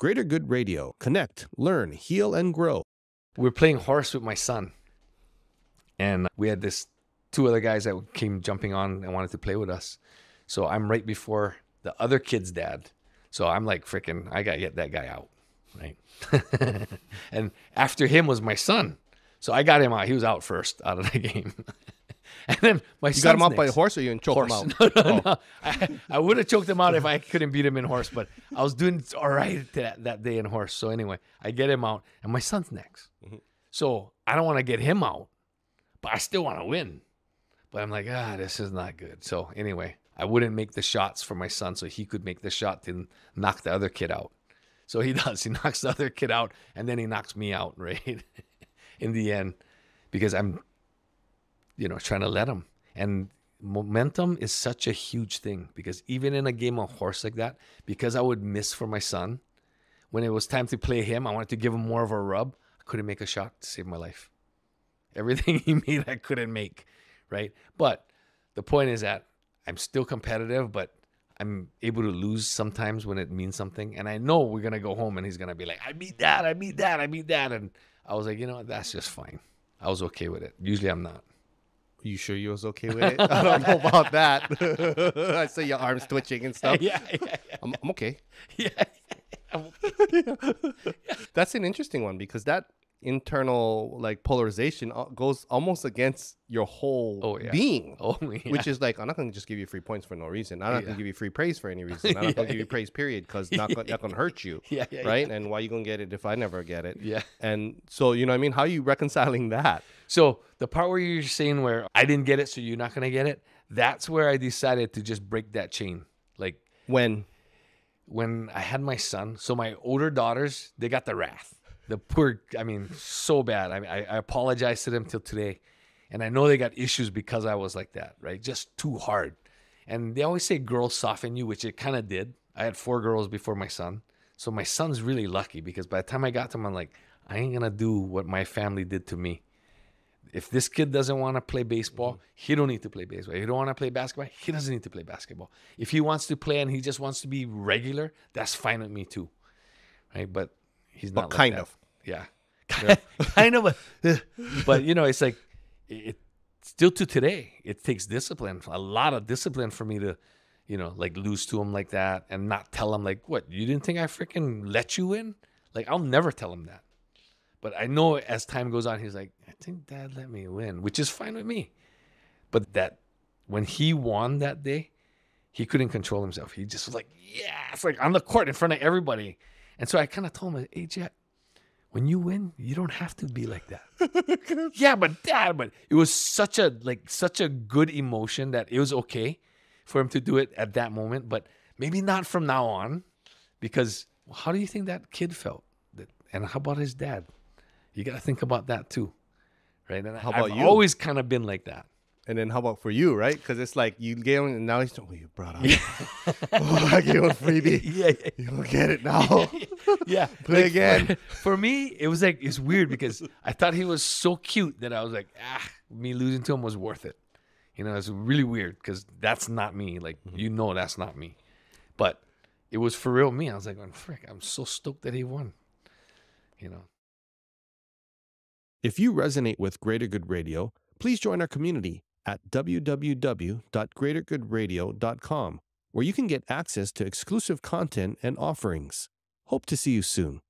Greater Good Radio. Connect, learn, heal, and grow. we were playing horse with my son, and we had this two other guys that came jumping on and wanted to play with us. So I'm right before the other kid's dad. So I'm like, freaking, I gotta get that guy out, right? and after him was my son. So I got him out. He was out first out of the game. and then my You got him out by a horse or you choke horse. him out? No, no, Oh. no. I, I would have choked him out if I couldn't beat him in horse, but I was doing all right that, that day in horse. So anyway, I get him out, and my son's next. So I don't want to get him out, but I still want to win. But I'm like, ah, this is not good. So anyway, I wouldn't make the shots for my son so he could make the shot to knock the other kid out. So he does. He knocks the other kid out, and then he knocks me out, right? in the end, because I'm, you know, trying to let him. And momentum is such a huge thing because even in a game of horse like that, because I would miss for my son, when it was time to play him, I wanted to give him more of a rub. I couldn't make a shot to save my life. Everything he made, I couldn't make, right? But the point is that I'm still competitive, but I'm able to lose sometimes when it means something. And I know we're gonna go home and he's gonna be like, I beat that, I beat that, I beat that. And I was like, you know what, that's just fine. I was okay with it. Usually I'm not. You sure you was okay with it? I don't know about that. I see your arms twitching and stuff. yeah, yeah, I'm, I'm okay. yeah. yeah. That's an interesting one because that internal like polarization uh, goes almost against your whole Oh, yeah. being. Oh, yeah. Which is like I'm not going to just give you free points for no reason. I'm not gonna give you free praise for any reason. I'm not going to give you praise period because not go- not going to hurt you, yeah, yeah, right? And why you going to get it if I never get it? Yeah. And so you know what I mean? How are you reconciling that? So the part where you're saying where I didn't get it, so you're not gonna get it, that's where I decided to just break that chain. Like When when I had my son, so my older daughters, they got the wrath. The poor, I mean, so bad. I, I, I apologize to them till today. And I know they got issues because I was like that, right? Just too hard. And they always say girls soften you, which it kind of did. I had four girls before my son. So my son's really lucky because by the time I got to him, I'm like, I ain't going to do what my family did to me. If this kid doesn't want to play baseball, mm-hmm. he don't need to play baseball. If he don't want to play basketball, he doesn't need to play basketball. If he wants to play and he just wants to be regular, that's fine with me too. Right? But he's But not like kind that. of. Yeah. kind of. But, but you know, it's like it still to today, it takes discipline, a lot of discipline for me to, you know, like lose to him like that and not tell him like, what, you didn't think I freaking let you in? Like I'll never tell him that. But I know as time goes on, he's like, I think dad let me win, which is fine with me. But that when he won that day, he couldn't control himself. He just was like, yeah, it's like on the court in front of everybody. And so I kind of told him, hey, Jet, when you win, you don't have to be like that. yeah, but dad, but it was such a like such a good emotion that it was okay for him to do it at that moment, but maybe not from now on, because how do you think that kid felt? That, and how about his dad? You got to think about that too, right? And How I've about you? always kind of been like that. And then how about for you, right? Because it's like you gave him, and now he's oh, you brought up. oh, I gave him a freebie. yeah, yeah. You will get it now. yeah. Play Like, again. For, for me, it was like it's weird because I thought he was so cute that I was like, ah, me losing to him was worth it. You know, it's really weird because that's not me. Like you know, that's not me. But it was for real me. I was like, oh, frick, I'm so stoked that he won. You know. If you resonate with Greater Good Radio, please join our community at www.greatergoodradio.com, where you can get access to exclusive content and offerings. Hope to see you soon.